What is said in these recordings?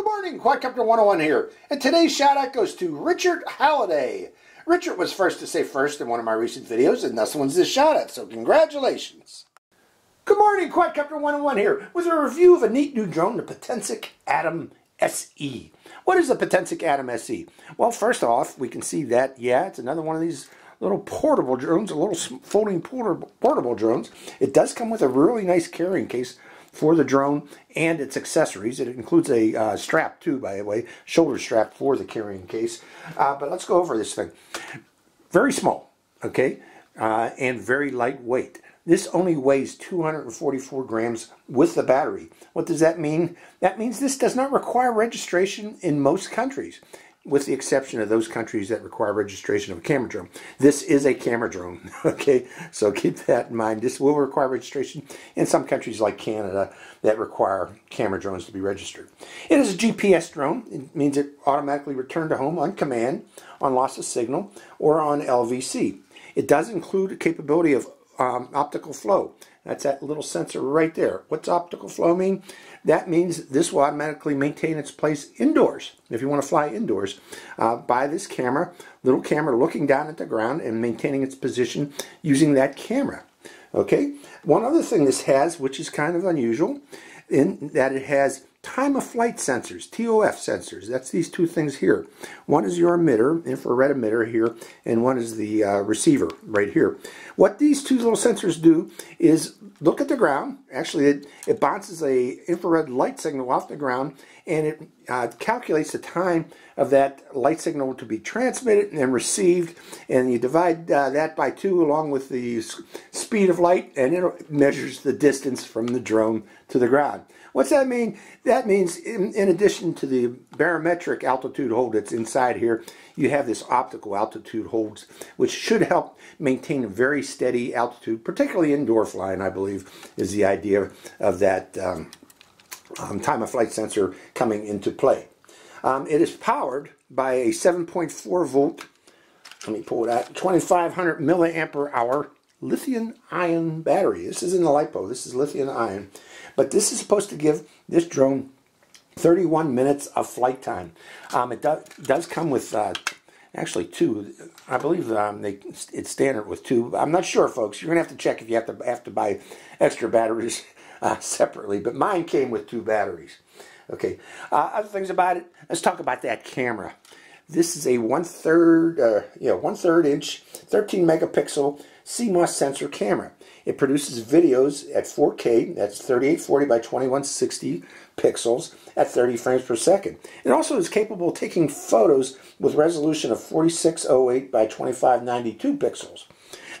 Good morning, Quadcopter 101 here. And today's shout out goes to Richard Halliday. Richard was first to say first in one of my recent videos, and this one's his shout out, so congratulations. Good morning, Quadcopter 101 here, with a review of a neat new drone, the Potensic Atom SE. What is the Potensic Atom SE? Well, first off, we can see that, yeah, it's another one of these little portable drones, a little folding portable, portable drones. It does come with a really nice carrying case for the drone and its accessories. It includes a uh, strap too, by the way, shoulder strap for the carrying case. Uh, but let's go over this thing. Very small, okay, uh, and very lightweight. This only weighs 244 grams with the battery. What does that mean? That means this does not require registration in most countries with the exception of those countries that require registration of a camera drone. This is a camera drone, okay? So keep that in mind. This will require registration in some countries like Canada that require camera drones to be registered. It is a GPS drone. It means it automatically return to home on command, on loss of signal, or on LVC. It does include a capability of um, optical flow. That's that little sensor right there. What's optical flow mean? That means this will automatically maintain its place indoors. If you want to fly indoors, uh, by this camera, little camera looking down at the ground and maintaining its position using that camera. Okay. One other thing this has, which is kind of unusual, in that it has time of flight sensors, TOF sensors. That's these two things here. One is your emitter, infrared emitter here, and one is the uh, receiver right here. What these two little sensors do is look at the ground. Actually, it, it bounces a infrared light signal off the ground, and it uh, calculates the time of that light signal to be transmitted and received, and you divide uh, that by two along with the speed of light, and it measures the distance from the drone to the ground. What's that mean? That means in, in, addition to the barometric altitude hold that's inside here, you have this optical altitude holds, which should help maintain a very steady altitude, particularly indoor flying, I believe, is the idea of that um, um, time of flight sensor coming into play. Um, it is powered by a 7.4 volt, let me pull it out, 2500 milliampere hour lithium ion battery. This is in the LiPo, this is lithium ion. But this is supposed to give this drone 31 minutes of flight time. Um, it do, does come with uh, actually two. I believe um, they, it's standard with two. I'm not sure, folks. You're gonna have to check if you have to have to buy extra batteries uh, separately. But mine came with two batteries. Okay. Uh, other things about it. Let's talk about that camera. This is a one third, uh, yeah, one third inch, 13 megapixel CMOS sensor camera. It produces videos at 4K, that's 3840 by 2160 pixels at 30 frames per second. It also is capable of taking photos with resolution of 4608 by 2592 pixels.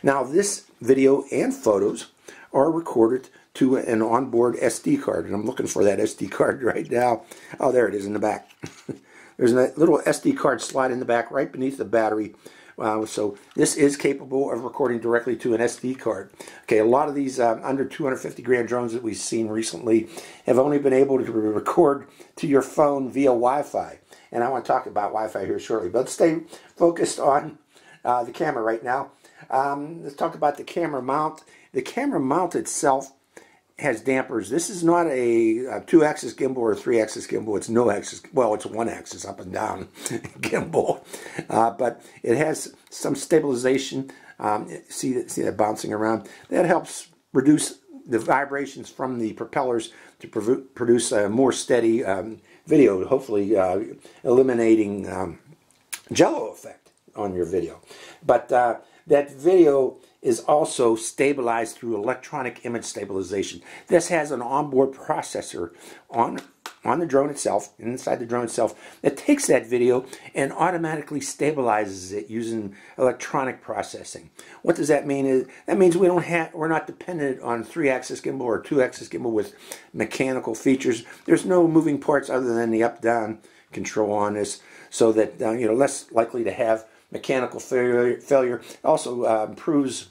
Now this video and photos are recorded to an onboard SD card, and I'm looking for that SD card right now. Oh, there it is in the back. There's a little SD card slide in the back right beneath the battery uh, so this is capable of recording directly to an SD card. Okay, a lot of these um, under 250 gram drones that we've seen recently have only been able to record to your phone via Wi-Fi. And I want to talk about Wi-Fi here shortly. But stay focused on uh, the camera right now. Um, let's talk about the camera mount. The camera mount itself has dampers. This is not a, a two-axis gimbal or three-axis gimbal. It's no axis. Well, it's one axis up and down gimbal, uh, but it has some stabilization. Um, see that see that bouncing around. That helps reduce the vibrations from the propellers to produce a more steady um, video. Hopefully, uh, eliminating um, jello effect on your video. But uh, that video is also stabilized through electronic image stabilization. This has an onboard processor on on the drone itself, inside the drone itself, that takes that video and automatically stabilizes it using electronic processing. What does that mean? Is That means we don't have, we're not dependent on three-axis gimbal or two-axis gimbal with mechanical features. There's no moving parts other than the up-down control on this, so that uh, you know less likely to have mechanical failure. failure. Also uh, improves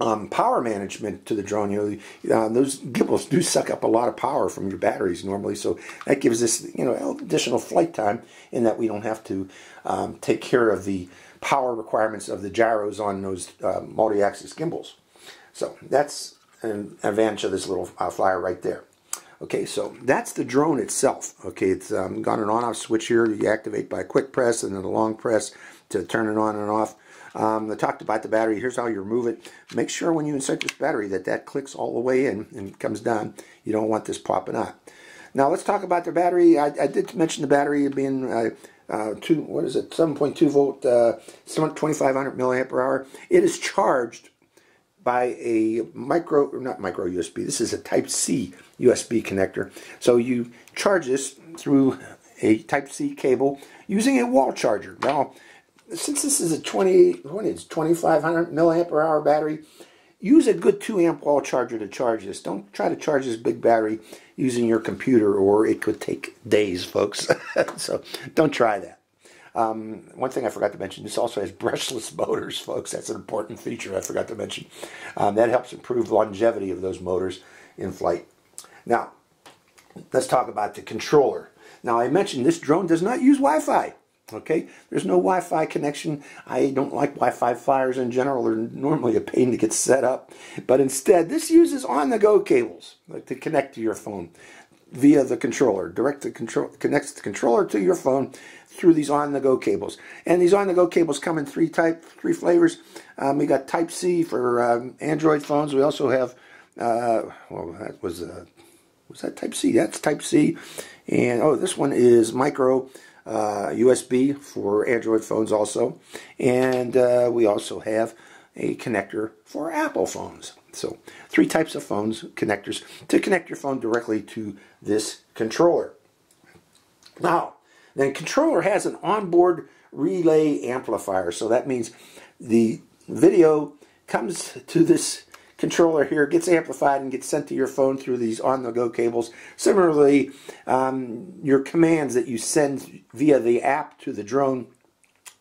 um, power management to the drone. You know, uh, those gimbals do suck up a lot of power from your batteries normally, so that gives us you know additional flight time in that we don't have to um, take care of the power requirements of the gyros on those uh, multi-axis gimbals. So that's an advantage of this little uh, flyer right there. Okay, so that's the drone itself. Okay, it's um, got an on-off switch here you activate by a quick press and then a long press to turn it on and off. Um, I talked about the battery. Here's how you remove it. Make sure when you insert this battery that that clicks all the way in and comes down. You don't want this popping out. Now let's talk about the battery. I, I did mention the battery being uh, uh, two, what is it, 7.2 volt, uh, 2500 milliampere hour. It is charged by a micro, not micro USB, this is a Type C USB connector. So you charge this through a Type C cable using a wall charger. Now, since this is a 20, what is 2500 milliampere hour battery, use a good 2 amp wall charger to charge this. Don't try to charge this big battery using your computer or it could take days, folks. so don't try that. Um, one thing I forgot to mention, this also has brushless motors, folks. That's an important feature I forgot to mention. Um, that helps improve longevity of those motors in flight. Now, let's talk about the controller. Now, I mentioned this drone does not use Wi-Fi. Okay, there's no Wi-Fi connection. I don't like Wi-Fi flyers in general. They're normally a pain to get set up. But instead, this uses on-the-go cables to connect to your phone via the controller. Direct the control connects the controller to your phone through these on-the-go cables. And these on-the-go cables come in three type, three flavors. Um, we got Type C for um, Android phones. We also have, uh, well, that was uh, was that Type C? That's Type C. And oh, this one is micro. Uh, USB for Android phones also, and uh, we also have a connector for Apple phones. So three types of phones, connectors, to connect your phone directly to this controller. Now, the controller has an onboard relay amplifier. So that means the video comes to this controller here, gets amplified and gets sent to your phone through these on-the-go cables. Similarly, um, your commands that you send via the app to the drone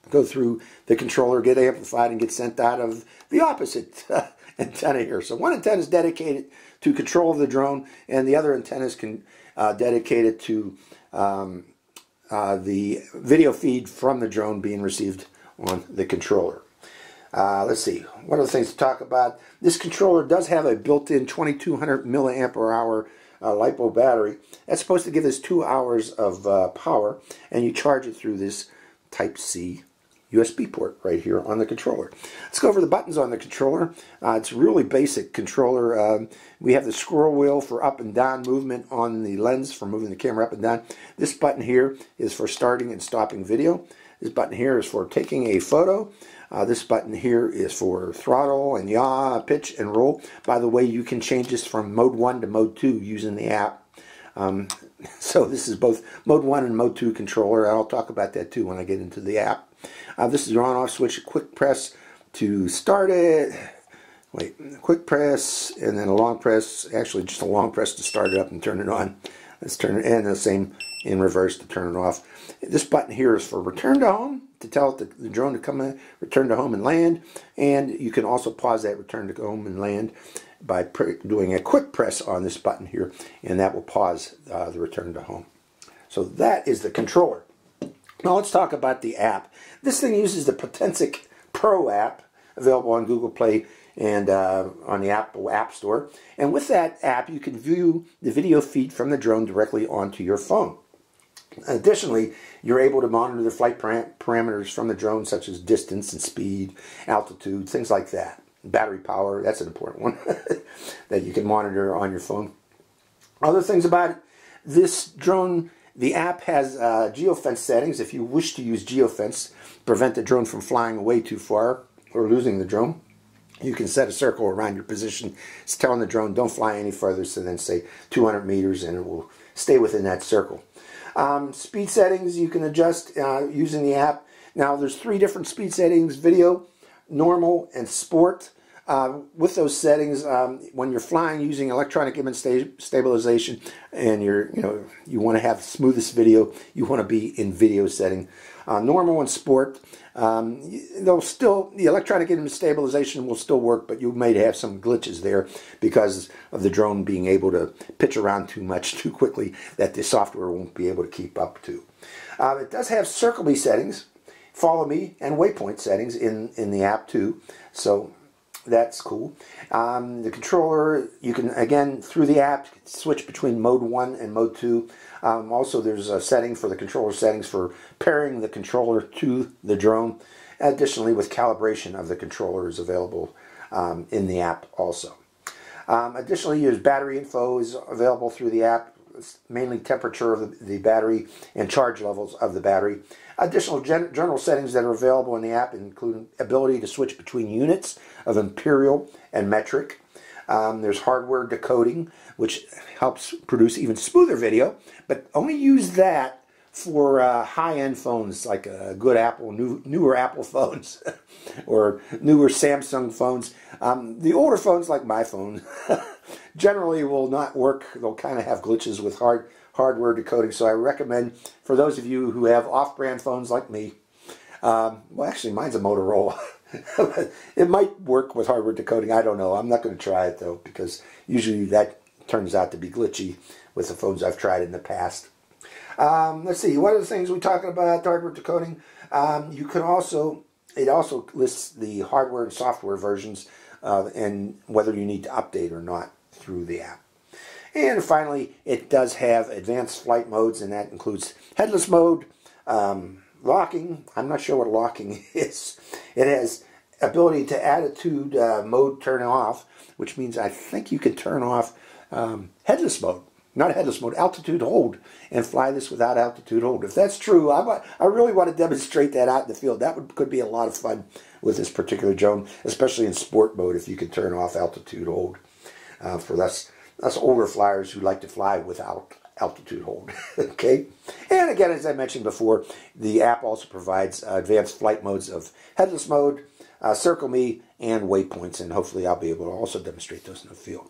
go through the controller, get amplified, and get sent out of the opposite antenna here. So one antenna is dedicated to control of the drone, and the other antenna is can, uh, dedicated to um, uh, the video feed from the drone being received on the controller. Uh, let's see, what the things to talk about? This controller does have a built-in 2200 milliampere hour uh, LiPo battery. That's supposed to give us two hours of uh, power, and you charge it through this Type-C USB port right here on the controller. Let's go over the buttons on the controller. Uh, it's a really basic controller. Um, we have the scroll wheel for up and down movement on the lens for moving the camera up and down. This button here is for starting and stopping video. This button here is for taking a photo. Uh, this button here is for throttle and yaw, pitch and roll. By the way, you can change this from mode 1 to mode 2 using the app. Um, so this is both mode 1 and mode 2 controller. I'll talk about that too when I get into the app. Uh, this is your on-off switch, quick press to start it. Wait, quick press and then a long press. Actually, just a long press to start it up and turn it on. Let's turn it and the same in reverse to turn it off. This button here is for return to home to tell the, the drone to come in, return to home and land. And you can also pause that return to home and land by doing a quick press on this button here, and that will pause uh, the return to home. So that is the controller. Now let's talk about the app. This thing uses the Potensic Pro app, available on Google Play and uh, on the Apple App Store. And with that app, you can view the video feed from the drone directly onto your phone. Additionally, you're able to monitor the flight param parameters from the drone, such as distance and speed, altitude, things like that. Battery power, that's an important one that you can monitor on your phone. Other things about it, this drone the app has uh, geofence settings if you wish to use geofence, prevent the drone from flying away too far or losing the drone. You can set a circle around your position. It's telling the drone don't fly any further so then say 200 meters and it will stay within that circle. Um, speed settings you can adjust uh, using the app. Now there's three different speed settings, video, normal, and sport. Uh, with those settings, um, when you're flying using electronic image sta stabilization, and you're you know you want to have smoothest video, you want to be in video setting. Uh, normal and sport, um, they'll still the electronic image stabilization will still work, but you may have some glitches there because of the drone being able to pitch around too much too quickly that the software won't be able to keep up to. Uh, it does have circle me settings, follow me, and waypoint settings in in the app too. So that's cool. Um, the controller, you can, again, through the app, switch between mode 1 and mode 2. Um, also, there's a setting for the controller settings for pairing the controller to the drone. Additionally, with calibration of the controller is available um, in the app also. Um, additionally, there's battery info is available through the app, mainly temperature of the, battery and charge levels of the battery. Additional gen general settings that are available in the app include ability to switch between units of imperial and metric. Um, there's hardware decoding, which helps produce even smoother video, but only use that for uh, high-end phones like a good Apple, new, newer Apple phones, or newer Samsung phones. Um, the older phones, like my phone, generally will not work. They'll kind of have glitches with hard hardware decoding. So I recommend for those of you who have off-brand phones like me, um, well, actually, mine's a Motorola. it might work with hardware decoding. I don't know. I'm not going to try it though because usually that turns out to be glitchy with the phones I've tried in the past. Um, let's see. What are the things we're talking about hardware decoding? Um, you can also it also lists the hardware and software versions uh, and whether you need to update or not through the app. And finally, it does have advanced flight modes, and that includes headless mode, um, locking. I'm not sure what locking is. It has ability to attitude uh, mode turn off, which means I think you can turn off um, headless mode, not headless mode, altitude hold, and fly this without altitude hold. If that's true, I, I really want to demonstrate that out in the field. That would, could be a lot of fun with this particular drone, especially in sport mode if you can turn off altitude hold uh, for us, us older flyers who like to fly without altitude hold. okay? And again, as I mentioned before, the app also provides uh, advanced flight modes of headless mode, uh, circle me, and waypoints, and hopefully I'll be able to also demonstrate those in the field.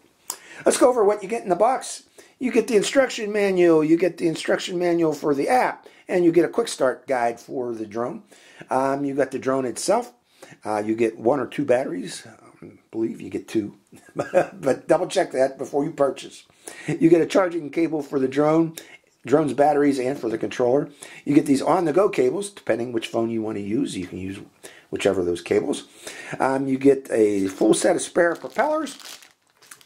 Let's go over what you get in the box. You get the instruction manual, you get the instruction manual for the app, and you get a quick start guide for the drone. Um, you got the drone itself. Uh, you get one or two batteries. I believe you get two, but double check that before you purchase. You get a charging cable for the drone, drone's batteries, and for the controller. You get these on-the-go cables, depending which phone you want to use. You can use whichever of those cables. Um, you get a full set of spare propellers.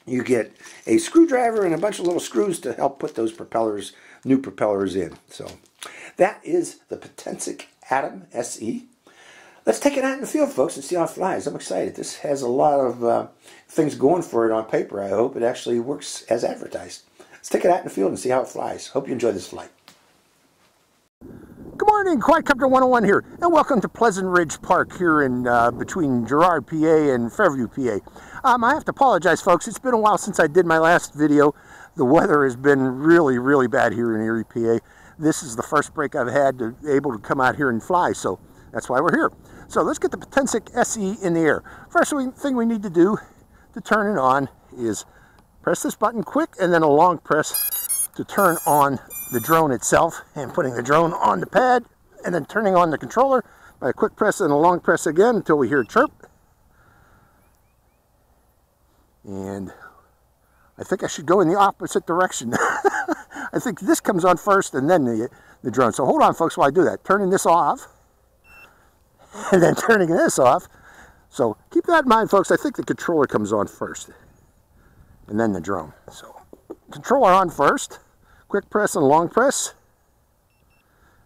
You get a screwdriver and a bunch of little screws to help put those propellers, new propellers in. So that is the Potensic Atom SE. Let's take it out in the field, folks, and see how it flies. I'm excited. This has a lot of uh, things going for it on paper. I hope it actually works as advertised. Let's take it out in the field and see how it flies. Hope you enjoy this flight. Good morning, Quadcopter 101 here, and welcome to Pleasant Ridge Park here in uh, between Girard, PA and Fairview, PA. Um, I have to apologize, folks. It's been a while since I did my last video. The weather has been really, really bad here in Erie, PA. This is the first break I've had to able to come out here and fly, so that's why we're here. So let's get the Potensic SE in the air. First thing we need to do to turn it on is press this button quick and then a long press to turn on the drone itself and putting the drone on the pad and then turning on the controller by a quick press and a long press again until we hear a chirp. And I think I should go in the opposite direction. I think this comes on first and then the, the drone. So hold on folks while I do that. Turning this off and then turning this off. So keep that in mind, folks. I think the controller comes on first and then the drone. So controller on first, quick press and long press.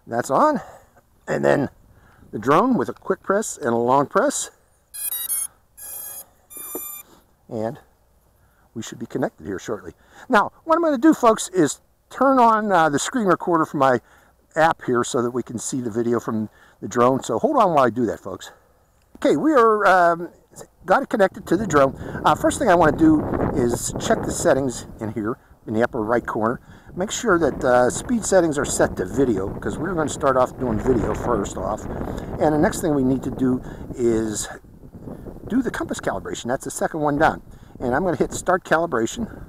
That's on. And then the drone with a quick press and a long press. And we should be connected here shortly. Now, what I'm going to do, folks, is turn on uh, the screen recorder for my app here so that we can see the video from the drone. So hold on while I do that, folks. Okay, we are um, got it connected to the drone. Uh, first thing I want to do is check the settings in here in the upper right corner. Make sure that uh, speed settings are set to video because we're going to start off doing video first off. And the next thing we need to do is do the compass calibration. That's the second one down. And I'm going to hit start calibration.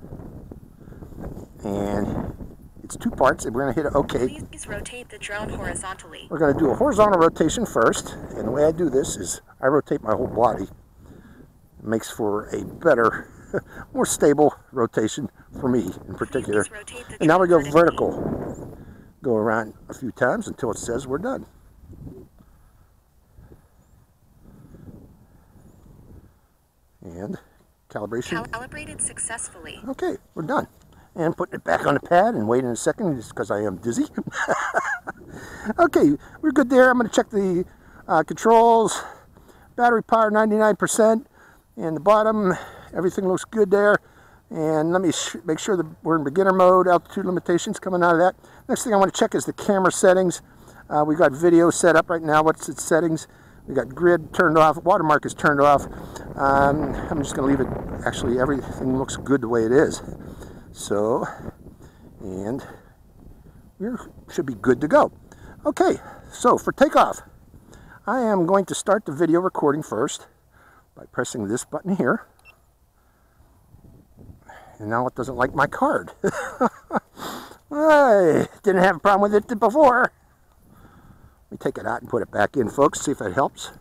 And it's two parts, and we're going to hit OK. Please rotate the drone horizontally. We're going to do a horizontal rotation first, and the way I do this is I rotate my whole body. It makes for a better, more stable rotation for me in particular. And now we go vertical. Go around a few times until it says we're done. And calibration. Calibrated successfully. Okay, we're done. And putting it back on the pad and waiting a second just because I am dizzy. okay, we're good there. I'm going to check the uh, controls. Battery power 99%. And the bottom, everything looks good there. And let me make sure that we're in beginner mode, altitude limitations coming out of that. Next thing I want to check is the camera settings. Uh, we got video set up right now. What's its settings? We got grid turned off. Watermark is turned off. Um, I'm just going to leave it. Actually, everything looks good the way it is. So, and we should be good to go. Okay, so for takeoff, I am going to start the video recording first by pressing this button here. And now it doesn't like my card. I didn't have a problem with it before. Let me take it out and put it back in, folks, see if that helps.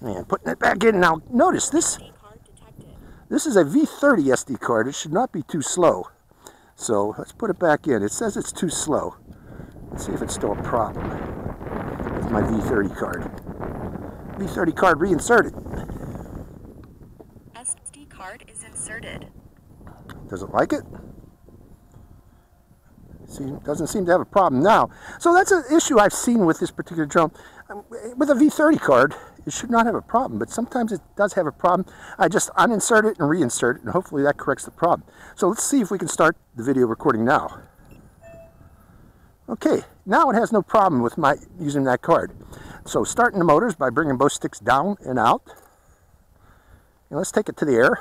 And putting it back in. Now, notice this, this is a V30 SD card. It should not be too slow. So let's put it back in. It says it's too slow. Let's see if it's still a problem with my V30 card. V30 card reinserted. Inserted. Does it like it? See, doesn't seem to have a problem now. So that's an issue I've seen with this particular drone. Um, With a V30 card, it should not have a problem, but sometimes it does have a problem. I just uninsert it and reinsert it, and hopefully that corrects the problem. So let's see if we can start the video recording now. Okay, now it has no problem with my using that card. So starting the motors by bringing both sticks down and out. And let's take it to the air.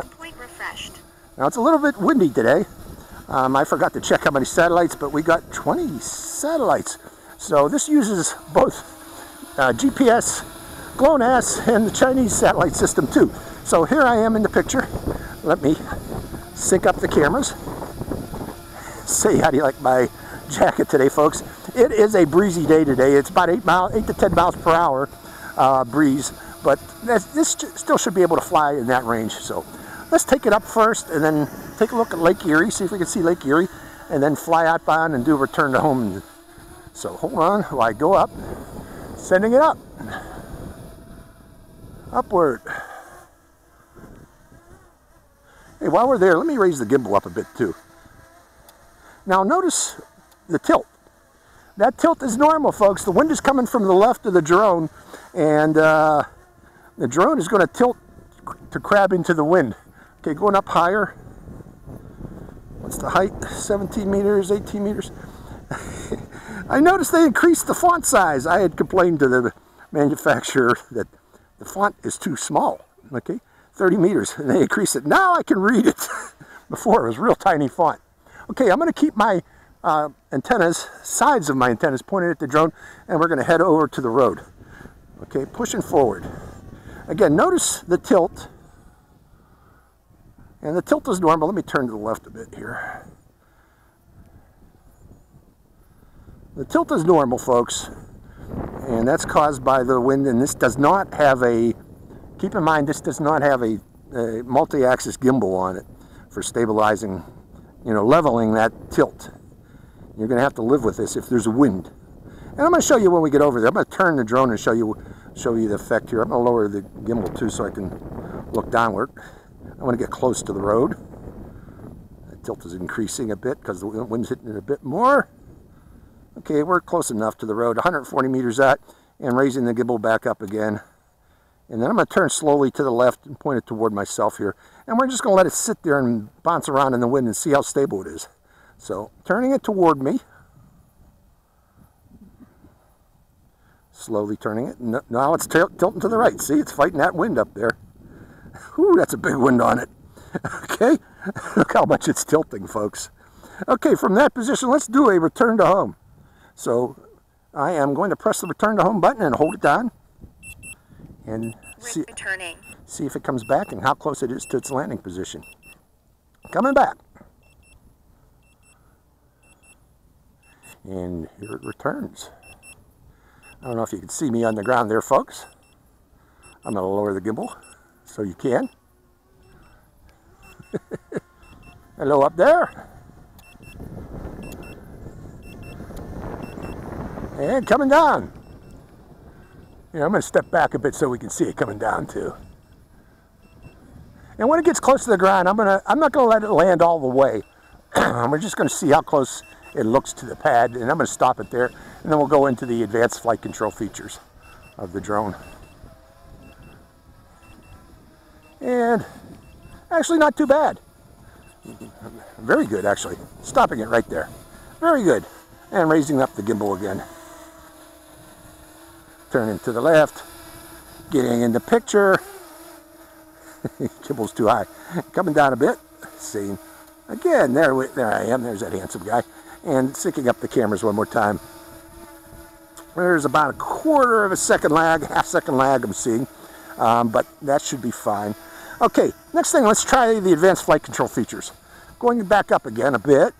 Point refreshed. Now it's a little bit windy today. Um, I forgot to check how many satellites, but we got 20 satellites. So this uses both uh, GPS, GLONASS, and the Chinese satellite system too. So here I am in the picture. Let me sync up the cameras. Say how do you like my jacket today, folks? It is a breezy day today. It's about eight mile, eight to 10 miles per hour uh, breeze, but this still should be able to fly in that range. So let's take it up first and then take a look at Lake Erie, see if we can see Lake Erie, and then fly out outbound and do a return to home. So hold on while I go up, sending it up, upward. Hey, while we're there, let me raise the gimbal up a bit too. Now notice the tilt. That tilt is normal, folks. The wind is coming from the left of the drone, and uh, the drone is going to tilt to crab into the wind. Okay, going up higher. What's the height? 17 meters, 18 meters. I noticed they increased the font size. I had complained to the manufacturer that the font is too small. Okay, 30 meters, and they increased it. Now I can read it. Before it was real tiny font. Okay, I'm going to keep my uh, antennas, sides of my antennas pointed at the drone, and we're going to head over to the road. Okay, pushing forward. Again, notice the tilt. And the tilt is normal. Let me turn to the left a bit here. The tilt is normal, folks. And that's caused by the wind. And this does not have a, keep in mind, this does not have a, a multi-axis gimbal on it for stabilizing, you know, leveling that tilt. You're going to have to live with this if there's a wind. And I'm going to show you when we get over there. I'm going to turn the drone and show you show you the effect here. I'm going to lower the gimbal too so I can look downward. I want to get close to the road. The tilt is increasing a bit because the wind's hitting it a bit more. Okay, we're close enough to the road, 140 meters out, and raising the gimbal back up again. And then I'm going to turn slowly to the left and point it toward myself here. And we're just going to let it sit there and bounce around in the wind and see how stable it is. So, turning it toward me. Slowly turning it. No- Now it's tilting to the right. See, it's fighting that wind up there. Whew, that's a big wind on it. okay, look how much it's tilting, folks. Okay, from that position, let's do a return to home. So I am going to press the return to home button and hold it down and see, Returning. see if it comes back and how close it is to its landing position. Coming back. And here it returns. I don't know if you can see me on the ground there, folks. I'm going to lower the gimbal so you can. Hello up there. And coming down. Yeah, I'm going to step back a bit so we can see it coming down too. And when it gets close to the ground, I'm gonna I'm not gonna let it land all the way. We're just gonna see how close it looks to the pad, and I'm gonna stop it there, and then we'll go into the advanced flight control features of the drone. And actually not too bad. Very good, actually. Stopping it right there. Very good. And raising up the gimbal again. Turning to the left. Getting in the picture. Gimbal's too high. Coming down a bit. See. Again, there, we, there I am. There's that handsome guy. And syncing up the cameras one more time. There's about a quarter of a second lag, half second lag I'm seeing. Um, but that should be fine. Okay, next thing, let's try the advanced flight control features. Going back up again a bit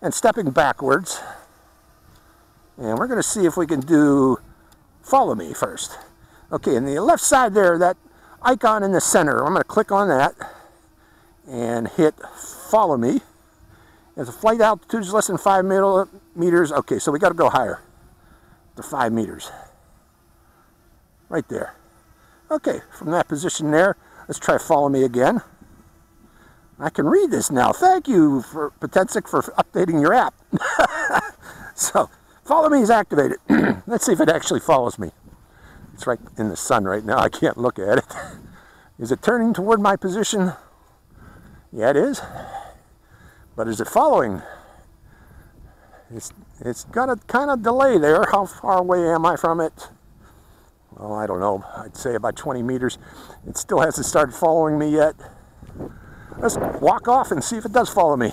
and stepping backwards. And we're going to see if we can do follow me first. Okay, in the left side there, that icon in the center, I'm going to click on that and hit follow me. If the flight altitude is less than five meters, okay, so we got to go higher to five meters. Right there. Okay, from that position there, let's try follow me again. I can read this now. Thank you for Potensic for updating your app. so, follow me is activated. let's see if it actually follows me. It's right in the sun right now. I can't look at it. Is it turning toward my position? Yeah, it is. But is it following? It's, it's got a kind of delay there. How far away am I from it? Well, I don't know. I'd say about 20 meters. It still hasn't started following me yet. Let's walk off and see if it does follow me.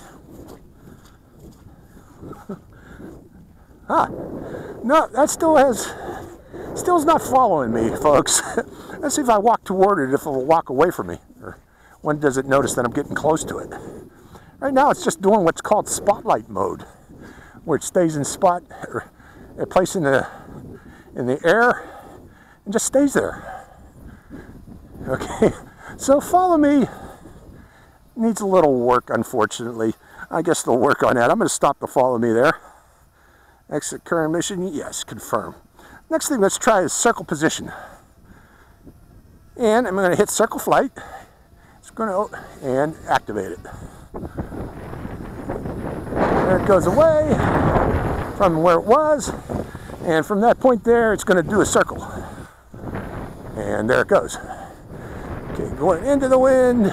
ah, no, that still has, still is not following me, folks. Let's see if I walk toward it, if it will walk away from me. Or when does it notice that I'm getting close to it? Right now, it's just doing what's called spotlight mode, where it stays in spot, or a place in the in the air, and just stays there. Okay, so follow me. Needs a little work, unfortunately. I guess they'll work on that. I'm going to stop the follow me there. Exit current mission. Yes, confirm. Next thing, let's try is circle position. And I'm going to hit circle flight. It's going to oh, and activate it. There it goes away from where it was. And from that point there, it's going to do a circle. And there it goes. Okay, going into the wind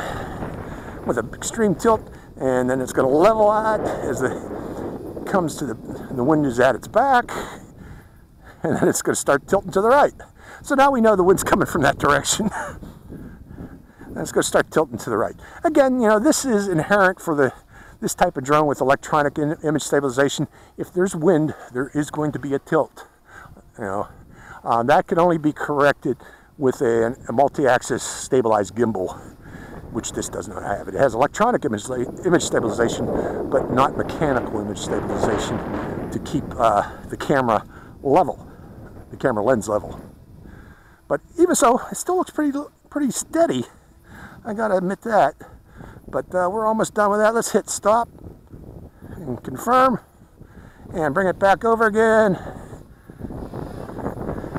with an extreme tilt, and then it's going to level out as the comes to the the wind is at its back, and then it's going to start tilting to the right. So now we know the wind's coming from that direction. and it's going to start tilting to the right. Again, you know, this is inherent for the this type of drone with electronic image stabilization. If there's wind, there is going to be a tilt. You know, um, that can only be corrected with a, a multi-axis stabilized gimbal which this does not have. It has electronic image, image stabilization, but not mechanical image stabilization to keep uh, the camera level, the camera lens level. But even so, it still looks pretty pretty steady. I gotta admit that. But uh, we're almost done with that. Let's hit stop and confirm and bring it back over again.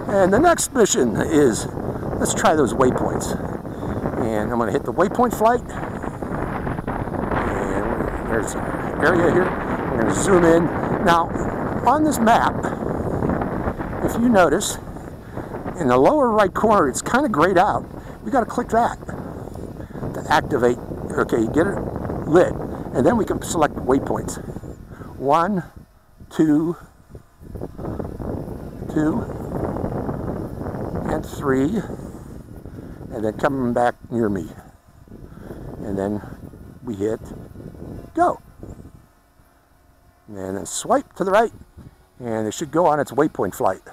And the next mission is, let's try those waypoints. And I'm gonna hit the waypoint flight. And there's an area here. We're gonna zoom in. Now, on this map, if you notice, in the lower right corner, it's kind of grayed out. We gotta click that to activate, okay, get it lit. And then we can select waypoints. One, two, two, and three and then coming back near me. And then we hit go. And then swipe to the right, and it should go on its waypoint flight.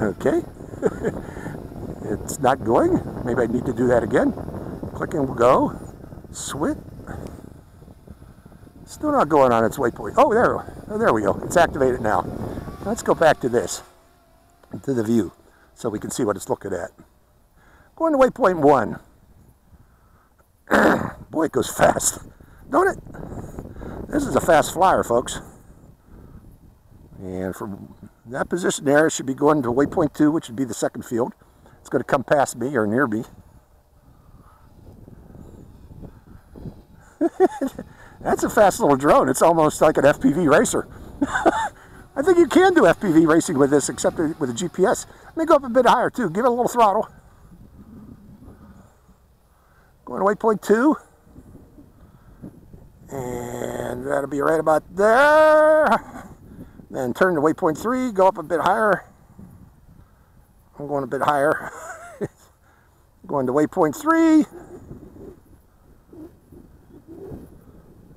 Okay. it's not going. Maybe I need to do that again. Click and go. Switch. Still not going on its waypoint. Oh, there, oh, there we go. It's activated now. Let's go back to this, to the view so we can see what it's looking at. Going to waypoint one. Boy, it goes fast, don't it? This is a fast flyer, folks. And from that position there, it should be going to waypoint two, which would be the second field. It's going to come past me or near me. That's a fast little drone. It's almost like an FPV racer. I think you can do FPV racing with this, except with a GPS. Me go up a bit higher too. Give it a little throttle. Going to waypoint two. And that'll be right about there. Then turn to waypoint three, go up a bit higher. I'm going a bit higher. going to waypoint three.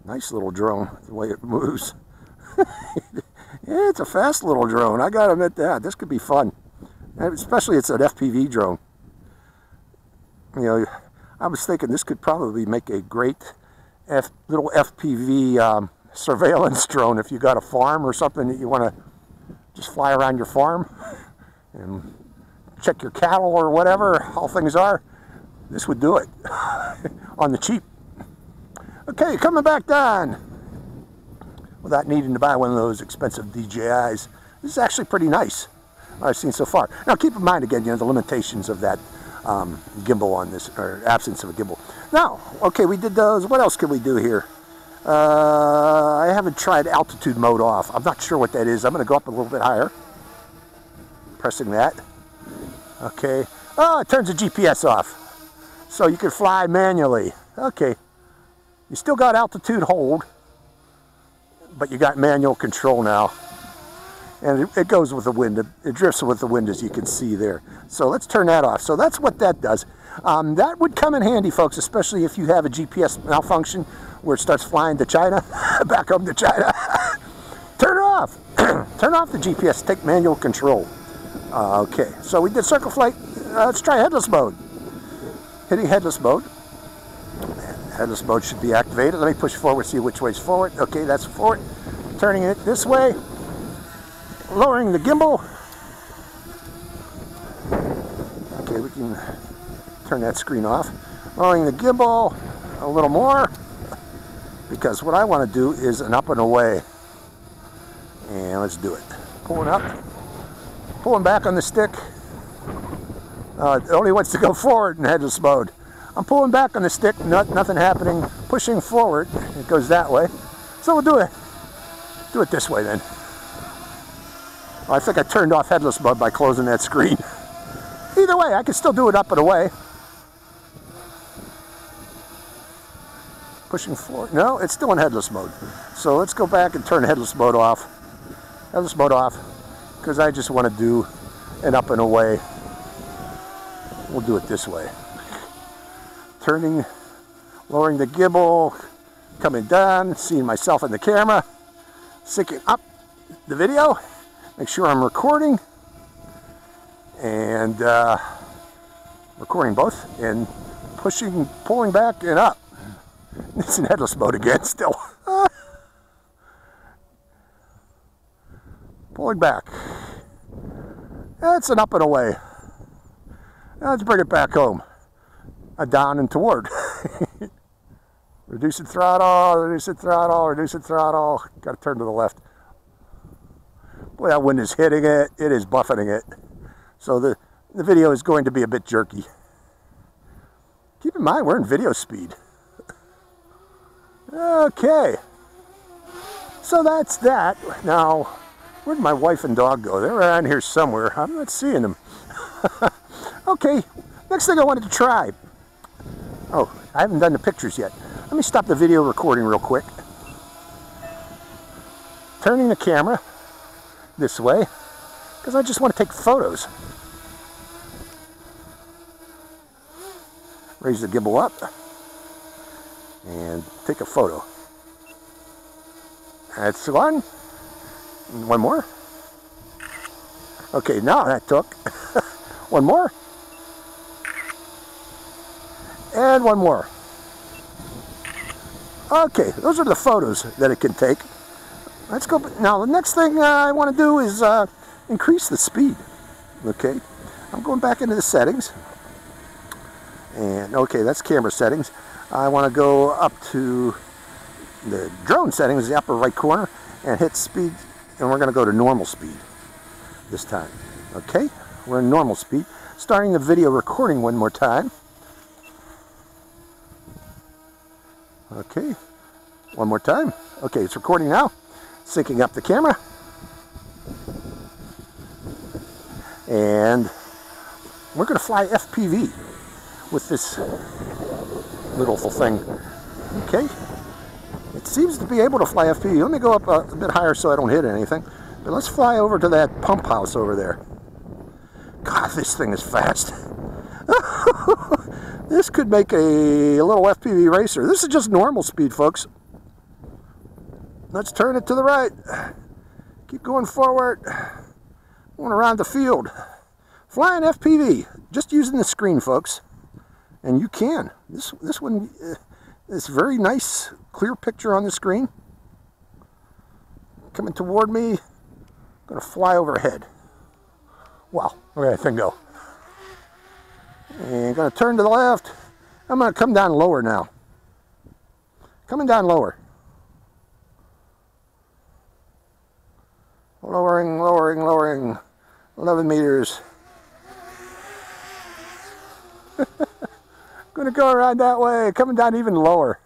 Nice little drone, the way it moves. it's a fast little drone. I gotta admit that. This could be fun. Especially it's an FPV drone. You know, I was thinking this could probably make a great F, little FPV um, surveillance drone if you got a farm or something that you want to just fly around your farm and check your cattle or whatever, how things are. This would do it on the cheap. Okay, coming back down without needing to buy one of those expensive DJIs. This is actually pretty nice, I've seen so far. Now keep in mind again, you know, the limitations of that um, gimbal on this, or absence of a gimbal. Now, okay, we did those. What else can we do here? Uh, I haven't tried altitude mode off. I'm not sure what that is. I'm going to go up a little bit higher. Pressing that. Okay. Oh, it turns the GPS off. So you can fly manually. Okay. You still got altitude hold, but you got manual control now. And it, it goes with the wind. It, drifts with the wind as you can see there. So let's turn that off. So that's what that does. Um, that would come in handy, folks, especially if you have a GPS malfunction where it starts flying to China, back home to China. Turn it off. Turn off the GPS. Take manual control. Uh, okay, so we did circle flight. Uh, let's try headless mode. Hitting headless mode. Headless mode should be activated. Let me push forward, see which way's forward. Okay, that's forward. Turning it this way. Lowering the gimbal. Okay, we can turn that screen off. Lowering the gimbal a little more because what I want to do is an up and away. And let's do it. Pulling up, pulling back on the stick. Uh, it only wants to go forward in headless mode. I'm pulling back on the stick, not, nothing happening. Pushing forward, it goes that way. So we'll do it. Do it this way then. I think I turned off headless mode by closing that screen. Either way, I can still do it up and away. Pushing forward. No, it's still in headless mode. So let's go back and turn headless mode off. Headless mode off. Because I just want to do an up and away. We'll do it this way. Turning, lowering the gimbal, coming down, seeing myself in the camera, syncing up the video, make sure I'm recording, and uh, recording both, and pushing, pulling back and up. It's in headless mode again still. Pulling back. That's an up and away. Let's bring it back home. A down and toward. reduce the throttle, reduce the throttle, reduce the throttle. Got to turn to the left. Boy, that wind is hitting it. It is buffeting it. So the, the video is going to be a bit jerky. Keep in mind, we're in video speed. Okay. So that's that. Now, where'd my wife and dog go? They're around here somewhere. I'm not seeing them. okay, next thing I wanted to try. Oh, I haven't done the pictures yet. Let me stop the video recording real quick. Turning the camera this way, because I just want to take photos. Raise the gimbal up and take a photo. That's one. One more. Okay, now that took. one more. And one more. Okay, those are the photos that it can take. Let's go. Now, the next thing uh, I want to do is uh, increase the speed. Okay, I'm going back into the settings. And okay, that's camera settings. I want to go up to the drone settings, the upper right corner, and hit speed and we're going to go to normal speed this time. Okay, we're in normal speed. Starting the video recording one more time. Okay, one more time. Okay, it's recording now. Syncing up the camera. And we're going to fly FPV with this little thing. Okay. It seems to be able to fly FPV. Let me go up a, a bit higher so I don't hit anything. But let's fly over to that pump house over there. God, this thing is fast. this could make a, a little FPV racer. This is just normal speed, folks. Let's turn it to the right. Keep going forward. Going around the field. Flying FPV. Just using the screen, folks. And you can. This this one uh, very nice, clear picture on the screen. Coming toward me. Going to fly overhead. Wow. At that thing go. And going to turn to the left. I'm going to come down lower now. Coming down lower. Lowering, lowering, lowering. 11 meters. Gonna go around that way, coming down even lower.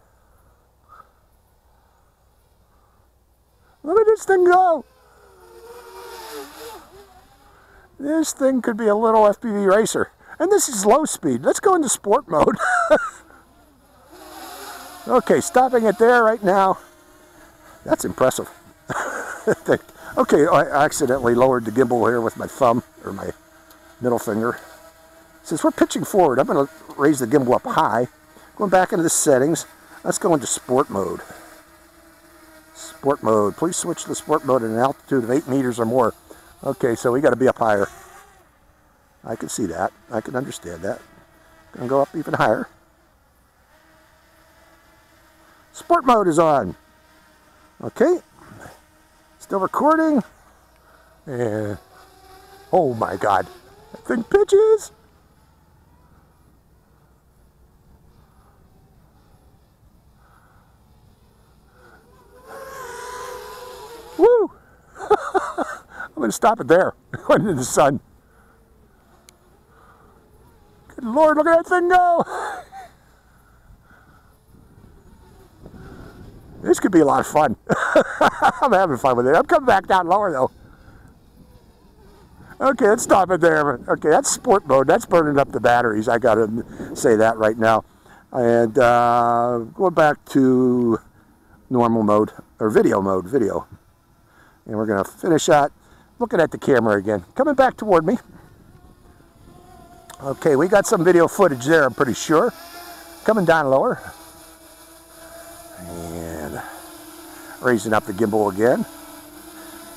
Look at this thing go. This thing could be a little FPV racer. And this is low speed. Let's go into sport mode. okay, stopping it there right now. That's impressive. okay, I accidentally lowered the gimbal here with my thumb, or my middle finger. Since we're pitching forward, I'm going to raise the gimbal up high. Going back into the settings, let's go into sport mode. Sport mode. Please switch to sport mode at an altitude of 8 meters or more. Okay, so we got to be up higher. I can see that. I can understand that. Gonna go up even higher. Sport mode is on. Okay. Still recording. And oh my god. That thing pitches. Woo! I'm to stop it there. Going into the sun. Good Lord, look at that thing go! This could be a lot of fun. I'm having fun with it. I'm coming back down lower though. Okay, let's stop it there. Okay, that's sport mode. That's burning up the batteries. I got to say that right now. And uh, going back to normal mode, or video mode, video. And we're to finish that looking at the camera again. Coming back toward me. Okay, we got some video footage there, I'm pretty sure. Coming down lower. And raising up the gimbal again.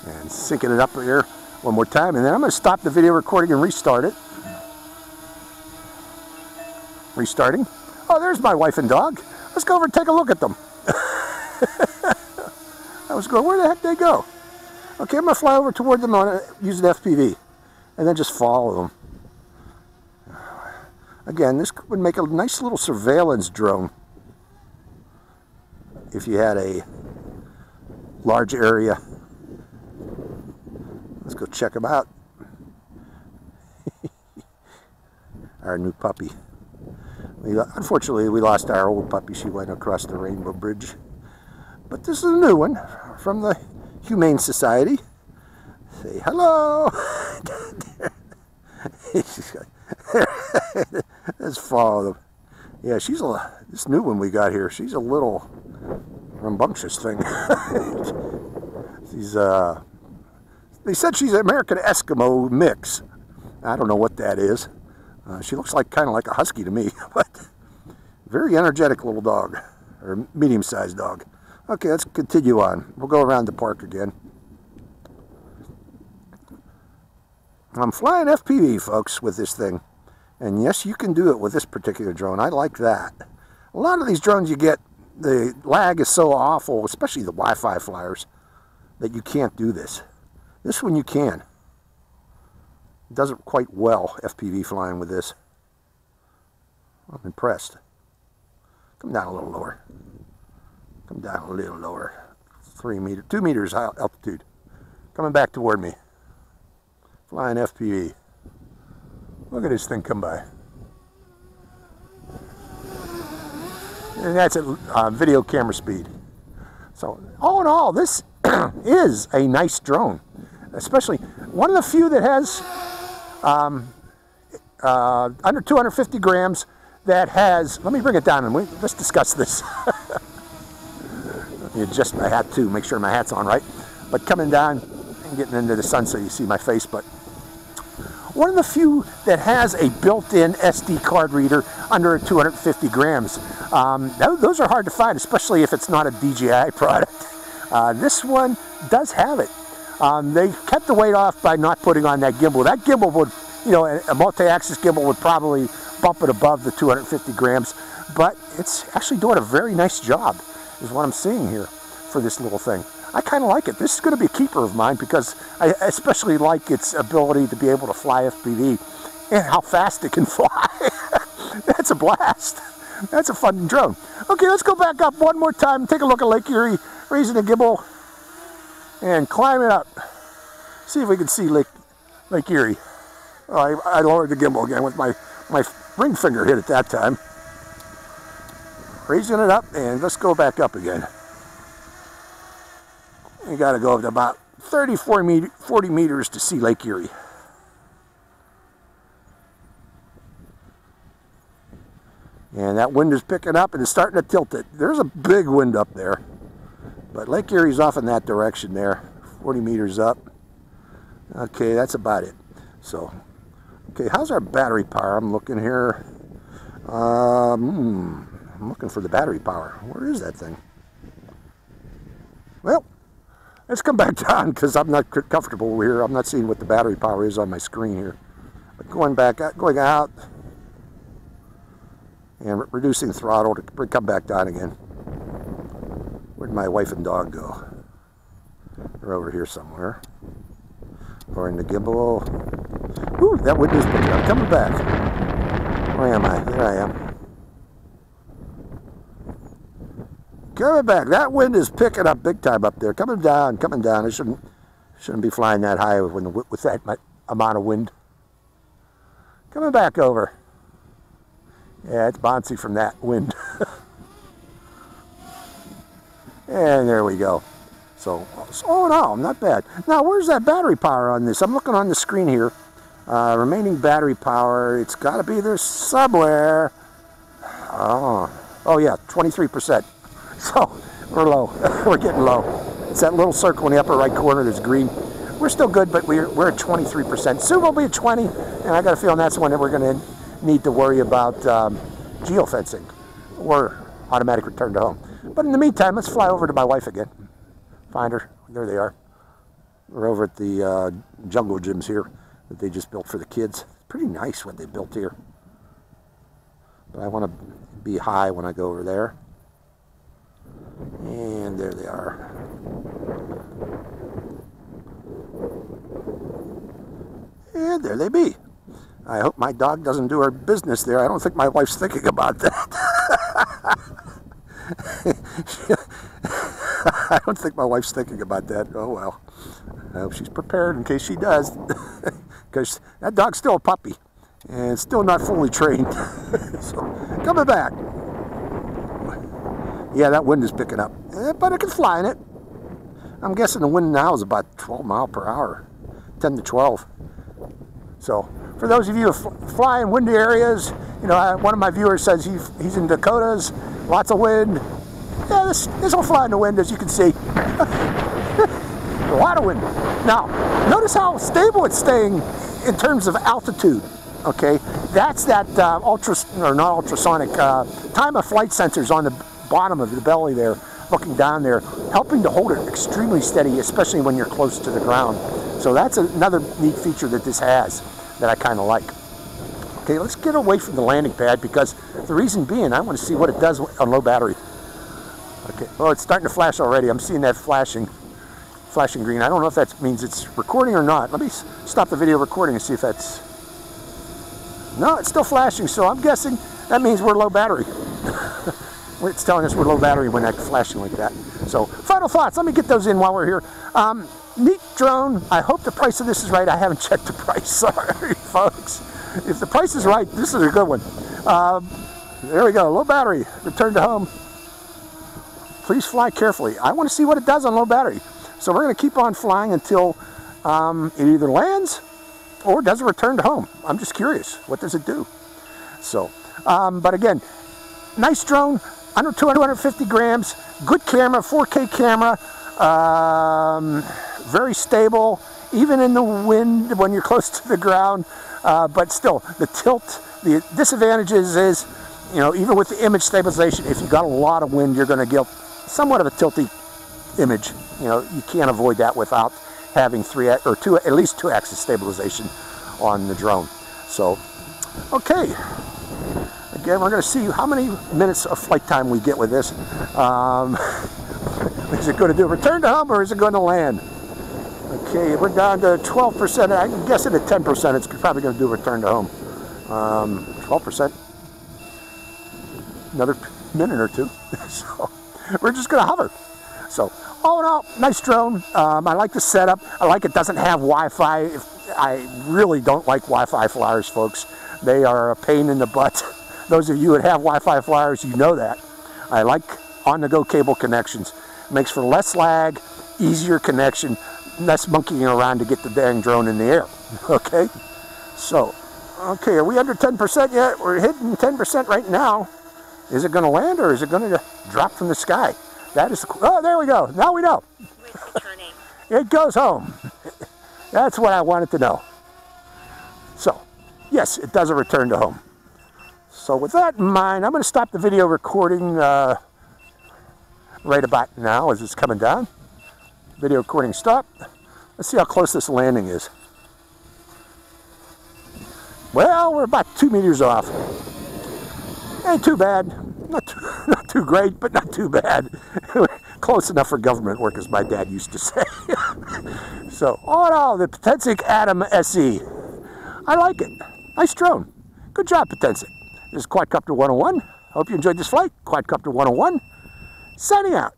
And syncing it up here one more time. And then I'm going to stop the video recording and restart it. Restarting. Oh, there's my wife and dog. Let's go over and take a look at them. I was going, where the heck did they go? Okay, I'm going to fly over toward them on using FPV and then just follow them. Again, this would make a nice little surveillance drone if you had a large area. Let's go check them out. our new puppy. We, unfortunately, we lost our old puppy. She went across the Rainbow Bridge. But this is a new one from the Humane Society. Say hello. Let's follow them. Yeah, she's a this new one we got here. She's a little rambunctious thing. she's uh, they said she's an American Eskimo mix. I don't know what that is. Uh, she looks like kind of like a husky to me, but very energetic little dog or medium-sized dog. Okay, let's continue on. We'll go around the park again. I'm flying FPV, folks, with this thing. And yes, you can do it with this particular drone. I like that. A lot of these drones you get, the lag is so awful, especially the Wi-Fi flyers, that you can't do this. This one you can. It does it quite well, FPV flying with this. I'm impressed. Come down a little lower. Come down a little lower. Three meter, two meters altitude. coming back toward me. Flying FPV. Look at this thing come by. And that's at uh, video camera speed. So all in all, this is a nice drone. Especially one of the few that has um, uh, under 250 grams that has, let me bring it down and we, let's discuss this. let me adjust my hat too, make sure my hat's on right. But coming down and getting into the sun so you see my face, but one of the few that has a built-in SD card reader under 250 grams. Um, those are hard to find, especially if it's not a DJI product. Uh, this one does have it. Um, they kept the weight off by not putting on that gimbal. That gimbal would, you know, a multi-axis gimbal would probably bump it above the 250 grams, but it's actually doing a very nice job, is what I'm seeing here for this little thing. I kind of like it. This is going to be a keeper of mine because I especially like its ability to be able to fly FPV and how fast it can fly. That's a blast. That's a fun drone. Okay, let's go back up one more time take a look at Lake Erie, raising the gimbal and climb it up. See if we can see Lake, Lake Erie. Oh, I, I lowered the gimbal again with my, my ring finger hit at that time. Raising it up and let's go back up again. You got to go up to about 34 meter, 40 meters to see Lake Erie. And that wind is picking up and it's starting to tilt it. There's a big wind up there. But Lake Erie's off in that direction there, 40 meters up. Okay, that's about it. So, okay, how's our battery power? I'm looking here. Um, I'm looking for the battery power. Where is that thing? Well, Let's come back down because I'm not comfortable here. I'm not seeing what the battery power is on my screen here. But going back, uh, going out, and re reducing throttle to come back down again. Where'd my wife and dog go? They're over here somewhere. Or in the gimbal. Ooh, that window's picking up. Coming back. Where am I? There I am. Coming back. That wind is picking up big time up there. Coming down, coming down. It shouldn't shouldn't be flying that high with, with that amount of wind. Coming back over. Yeah, it's bouncy from that wind. and there we go. So, oh no, not bad. Now, where's that battery power on this? I'm looking on the screen here. Uh, remaining battery power, it's got to be there somewhere. Oh, oh yeah, 23%. So we're low. we're getting low. It's that little circle in the upper right corner that's green. We're still good, but we're, we're at 23%. Soon we'll be at 20, and I got a feeling that's when we're going to need to worry about um, geofencing or automatic return to home. But in the meantime, let's fly over to my wife again. Find her. There they are. We're over at the uh, jungle gyms here that they just built for the kids. Pretty nice what they built here. But I want to be high when I go over there. And there they are. And there they be. I hope my dog doesn't do her business there. I don't think my wife's thinking about that. I don't think my wife's thinking about that. Oh well. I hope she's prepared in case she does. Because that dog's still a puppy and still not fully trained. so, coming back. Yeah, that wind is picking up. Eh, but I can fly in it. I'm guessing the wind now is about 12 mile per hour, 10 to 12. So for those of you who fly in windy areas, you know, I, one of my viewers says he, he's in Dakotas, lots of wind. Yeah, this, this will fly in the wind, as you can see. a lot of wind. Now, notice how stable it's staying in terms of altitude. Okay, that's that uh, ultra or not ultrasonic uh, time of flight sensors on the bottom of the belly there, looking down there, helping to hold it extremely steady, especially when you're close to the ground. So that's another neat feature that this has that I kind of like. Okay, let's get away from the landing pad because the reason being, I want to see what it does on low battery. Okay, well, it's starting to flash already. I'm seeing that flashing, flashing green. I don't know if that means it's recording or not. Let me stop the video recording and see if that's... No, it's still flashing, so I'm guessing that means we're low battery. it's telling us we're low battery when that's flashing like that. So final thoughts, let me get those in while we're here. Um, neat drone. I hope the price of this is right. I haven't checked the price. Sorry, folks. If the price is right, this is a good one. Um, there we go. Low battery. Return to home. Please fly carefully. I want to see what it does on low battery. So we're going to keep on flying until um, it either lands or does it return to home. I'm just curious. What does it do? So, um, but again, nice drone, under 250 grams, good camera, 4K camera, um, very stable, even in the wind when you're close to the ground. Uh, but still, the tilt, the disadvantages is, you know, even with the image stabilization, if you got a lot of wind, you're going to get somewhat of a tilty image. You know, you can't avoid that without having three or two, at least two axis stabilization on the drone. So, okay. Again, we're going to see how many minutes of flight time we get with this. Um, is it going to do return to home or is it going to land? Okay, we're down to 12%. I'm guessing at 10%, it's probably going to do return to home. Um, 12%. Another minute or two. so we're just going to hover. So all in all, nice drone. Um, I like the setup. I like it doesn't have Wi-Fi. I really don't like Wi-Fi flyers, folks. They are a pain in the butt. Those of you that have Wi-Fi flyers, you know that. I like on-the-go cable connections. Makes for less lag, easier connection, less monkeying around to get the dang drone in the air. Okay? So, okay, are we under 10% yet? We're hitting 10% right now. Is it going to land or is it going to drop from the sky? That is, oh, there we go. Now we know. It goes home. That's what I wanted to know. So, yes, it does a return to home. So with that in mind, I'm going to stop the video recording uh, right about now as it's coming down. Video recording stop. Let's see how close this landing is. Well, we're about two meters off. Ain't too bad. Not too, not too great, but not too bad. Close enough for government work, as my dad used to say. so, all in all, the Potensic Atom SE. I like it. Nice drone. Good job, Potensic. This is Quadcopter 101. Hope you enjoyed this flight. Quadcopter 101, signing out.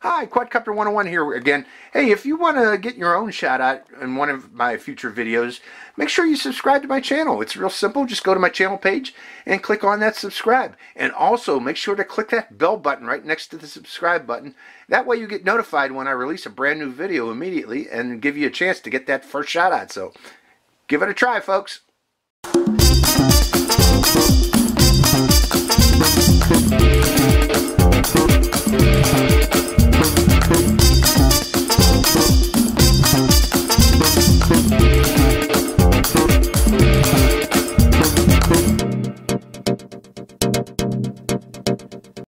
Hi, Quadcopter 101 here again. Hey, if you want to get your own shout out in one of my future videos, make sure you subscribe to my channel. It's real simple. Just go to my channel page and click on that subscribe. And also make sure to click that bell button right next to the subscribe button. That way you get notified when I release a brand new video immediately and give you a chance to get that first shout out. So give it a try, folks.